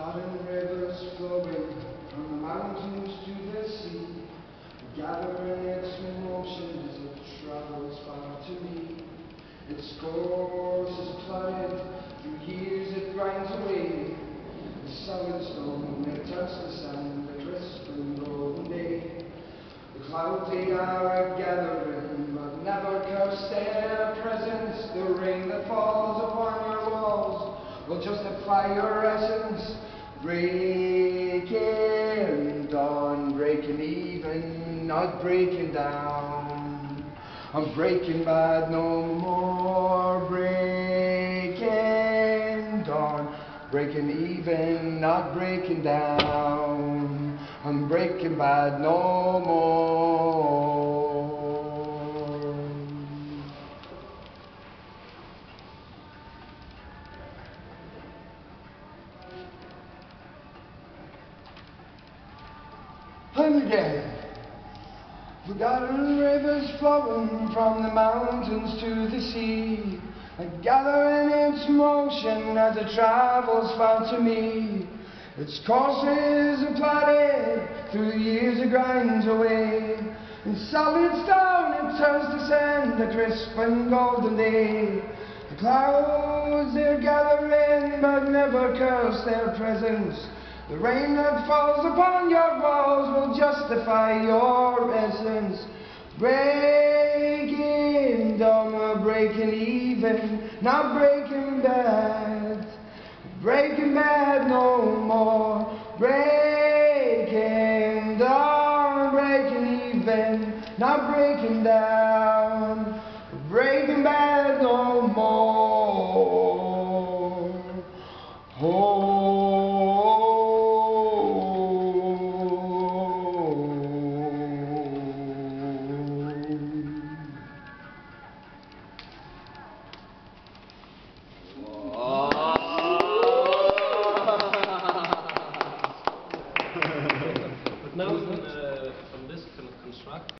Garden rivers flowing from the mountains to the sea, gathering its motion as it travels far to me. Its course is plotted through years it grinds away. The solid stone it turns to sand, the crisp and golden day. The clouds they are gathering, but never curse their presence. The rain that falls upon your walls will justify your essence. Breaking dawn, breaking even, not breaking down. I'm breaking bad no more, breaking dawn, breaking even, not breaking down. I'm breaking bad no more. And again. Forgotten rivers flowing from the mountains to the sea, gathering its motion as it travels far to me. Its courses are plotted through the years it grinds away. In solid stone it turns to sand, a crisp and golden day. The clouds they're gathering, but never curse their presence. The rain that falls upon your walls will justify your essence. Breaking dawn, breaking even, not breaking bad. Breaking bad no more. Breaking dawn, breaking even, not breaking down. truck